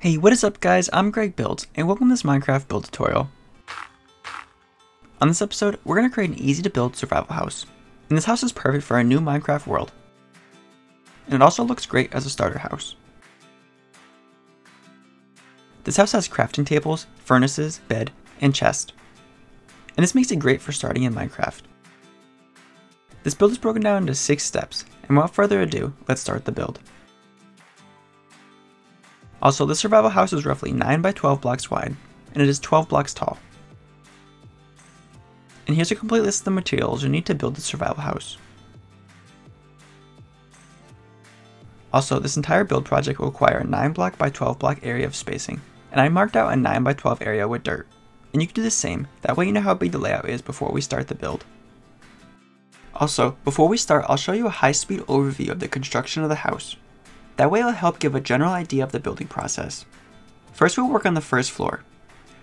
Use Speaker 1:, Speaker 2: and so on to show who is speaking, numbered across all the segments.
Speaker 1: Hey, what is up guys? I'm Greg Builds, and welcome to this Minecraft build tutorial. On this episode, we're going to create an easy to build survival house. And this house is perfect for a new Minecraft world. And it also looks great as a starter house. This house has crafting tables, furnaces, bed, and chest. And this makes it great for starting in Minecraft. This build is broken down into 6 steps, and without further ado, let's start the build. Also, the survival house is roughly 9 by 12 blocks wide, and it is 12 blocks tall. And here's a complete list of the materials you need to build the survival house. Also, this entire build project will require a 9 block by 12 block area of spacing, and I marked out a 9 by 12 area with dirt. And you can do the same, that way you know how big the layout is before we start the build. Also, before we start, I'll show you a high-speed overview of the construction of the house. That way it'll help give a general idea of the building process. First we'll work on the first floor.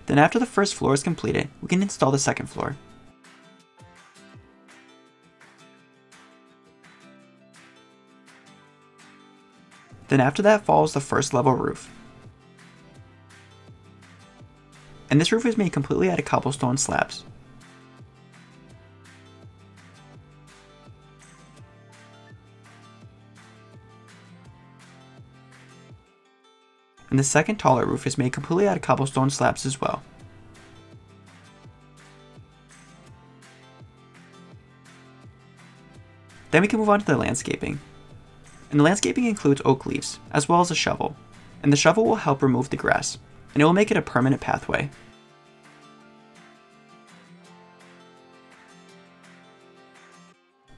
Speaker 1: Then after the first floor is completed, we can install the second floor. Then after that follows the first level roof. And this roof is made completely out of cobblestone slabs. And the second taller roof is made completely out of cobblestone slabs as well. Then we can move on to the landscaping. And the landscaping includes oak leaves, as well as a shovel, and the shovel will help remove the grass, and it will make it a permanent pathway.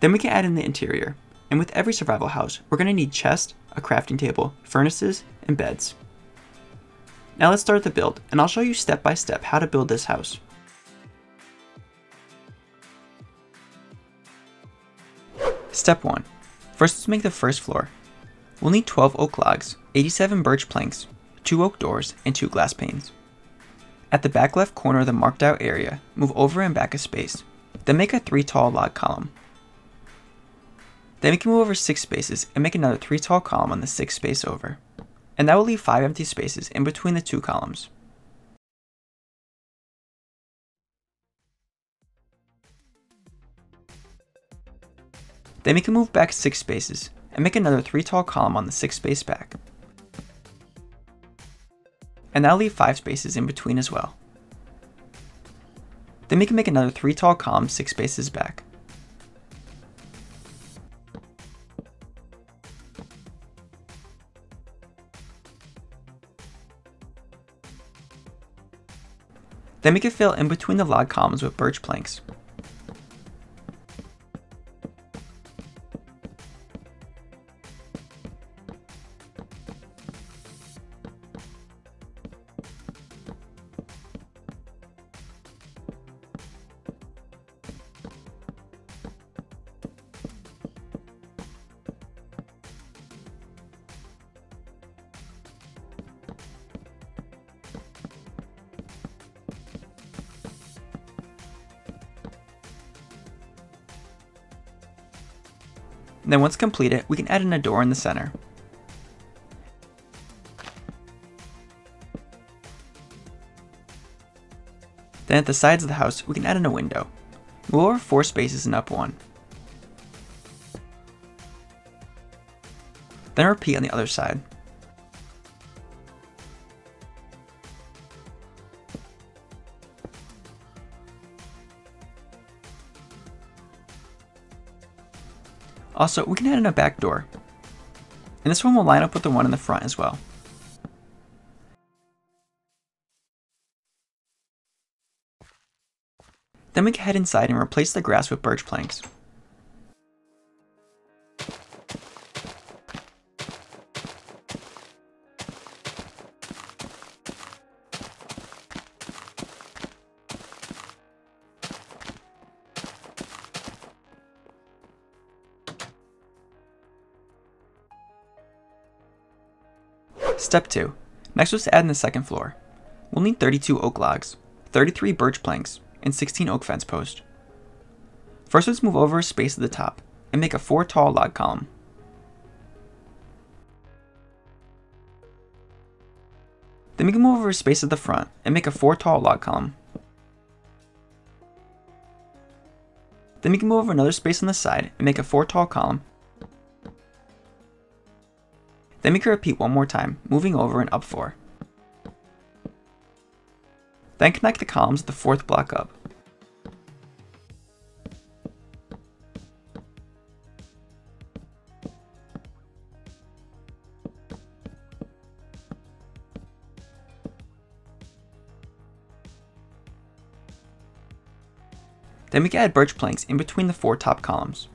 Speaker 1: Then we can add in the interior, and with every survival house, we're going to need chest, a crafting table, furnaces, and beds. Now let's start the build, and I'll show you step by step how to build this house. Step 1. First let's make the first floor. We'll need 12 oak logs, 87 birch planks, 2 oak doors, and 2 glass panes. At the back left corner of the marked out area, move over and back a space, then make a 3 tall log column. Then we can move over 6 spaces and make another 3 tall column on the 6th space over and that will leave 5 empty spaces in between the two columns. Then we can move back 6 spaces and make another 3 tall column on the 6 space back. And that'll leave 5 spaces in between as well. Then we can make another 3 tall column 6 spaces back. Then we can fill in between the log columns with birch planks. Then once completed, we can add in a door in the center. Then at the sides of the house, we can add in a window. Move over 4 spaces and up 1. Then repeat on the other side. Also, we can add in a back door. And this one will line up with the one in the front as well. Then we can head inside and replace the grass with birch planks. Step 2. Next let's add in the second floor. We'll need 32 oak logs, 33 birch planks, and 16 oak fence posts. First let's move over a space at the top, and make a 4 tall log column. Then we can move over a space at the front and make a 4 tall log column. Then we can move over another space on the side and make a 4 tall column. Then we can repeat one more time, moving over and up 4. Then connect the columns of the fourth block up. Then we can add birch planks in between the four top columns.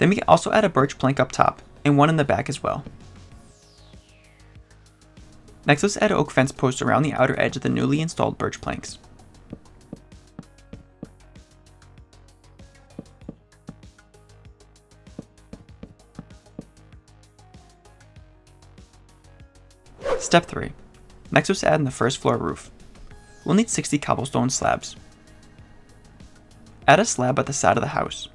Speaker 1: Then we can also add a birch plank up top, and one in the back as well. Next let's add oak fence posts around the outer edge of the newly installed birch planks. Step 3. Next let's add in the first floor roof. We'll need 60 cobblestone slabs. Add a slab at the side of the house.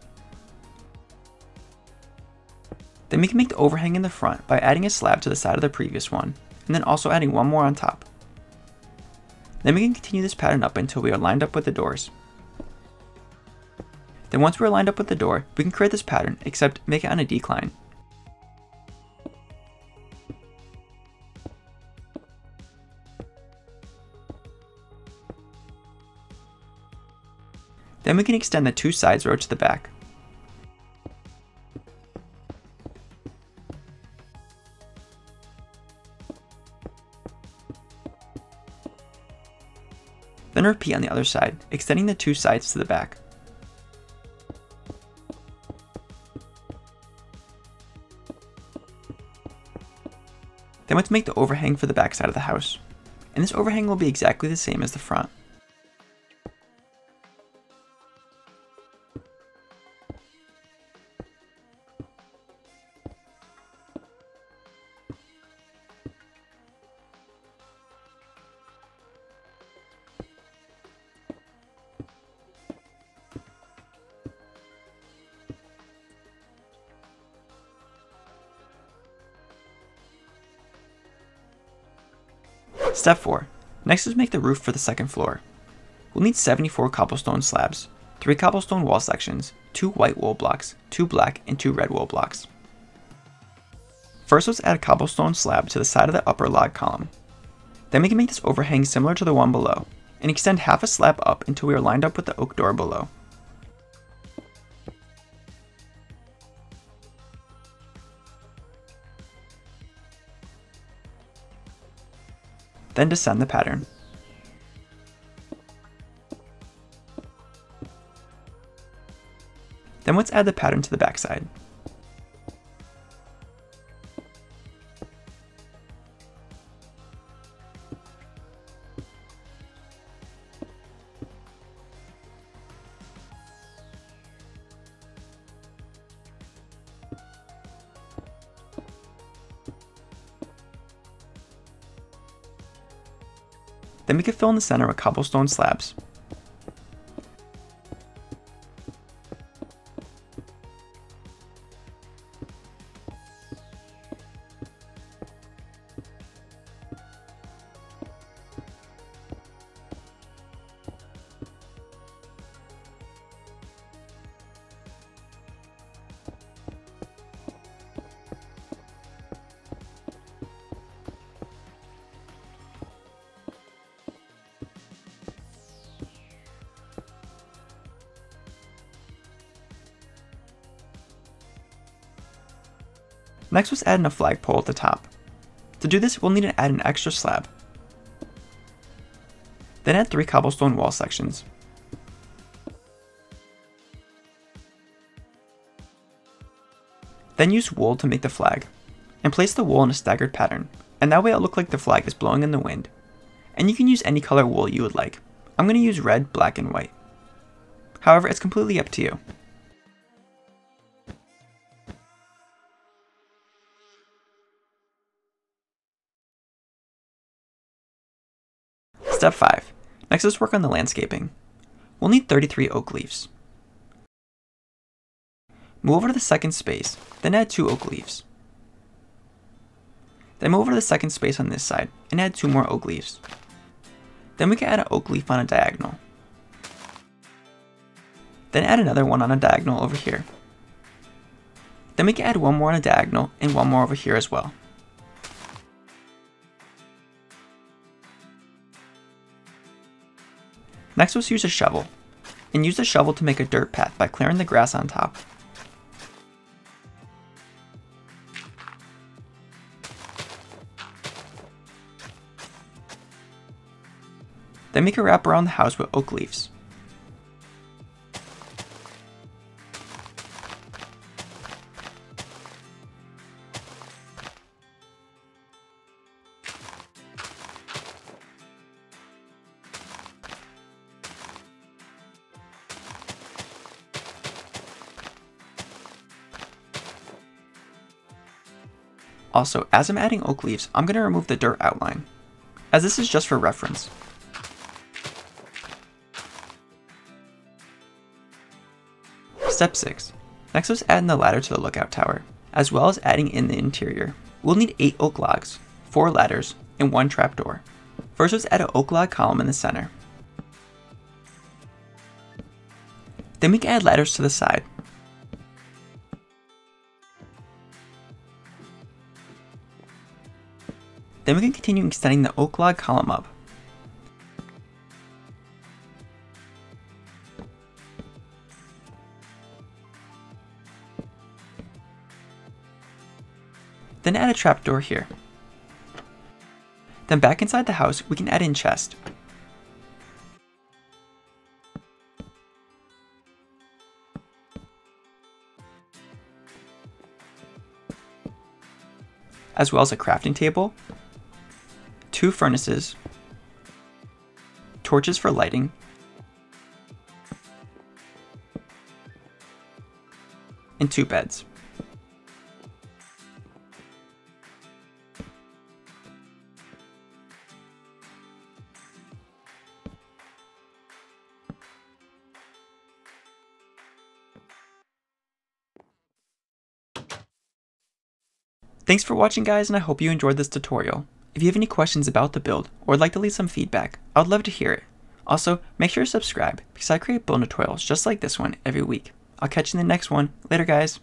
Speaker 1: Then we can make the overhang in the front by adding a slab to the side of the previous one, and then also adding one more on top. Then we can continue this pattern up until we are lined up with the doors. Then once we are lined up with the door, we can create this pattern, except make it on a decline. Then we can extend the two sides row to the back. Then repeat on the other side, extending the two sides to the back. Then let's make the overhang for the back side of the house. And this overhang will be exactly the same as the front. Step 4. Next is make the roof for the second floor. We'll need 74 cobblestone slabs, 3 cobblestone wall sections, 2 white wool blocks, 2 black, and 2 red wool blocks. First let's add a cobblestone slab to the side of the upper log column. Then we can make this overhang similar to the one below, and extend half a slab up until we are lined up with the oak door below. Then descend the pattern. Then let's add the pattern to the backside. Fill in the center with cobblestone slabs. Next was adding a flagpole at the top. To do this, we'll need to add an extra slab. Then add three cobblestone wall sections. Then use wool to make the flag, and place the wool in a staggered pattern, and that way it'll look like the flag is blowing in the wind. And you can use any color wool you would like. I'm going to use red, black, and white. However, it's completely up to you. Next let's work on the landscaping. We'll need 33 oak leaves. Move over to the second space, then add 2 oak leaves. Then move over to the second space on this side, and add 2 more oak leaves. Then we can add an oak leaf on a diagonal. Then add another one on a diagonal over here. Then we can add one more on a diagonal and one more over here as well. Next let's use a shovel, and use the shovel to make a dirt path by clearing the grass on top. Then make a wrap around the house with oak leaves. Also, as I'm adding oak leaves, I'm going to remove the dirt outline, as this is just for reference. Step 6. Next let's add in the ladder to the lookout tower, as well as adding in the interior. We'll need 8 oak logs, 4 ladders, and 1 trapdoor. First let's add an oak log column in the center. Then we can add ladders to the side, continue extending the oak log column up. Then add a trapdoor here. Then back inside the house, we can add in chest. As well as a crafting table two furnaces, torches for lighting, and two beds. Thanks for watching guys and I hope you enjoyed this tutorial. If you have any questions about the build or would like to leave some feedback, I would love to hear it. Also, make sure to subscribe because I create build tutorials just like this one every week. I'll catch you in the next one. Later guys!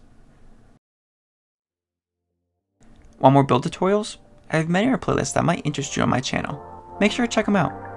Speaker 1: Want more build tutorials? I have many other playlists that might interest you on my channel. Make sure to check them out.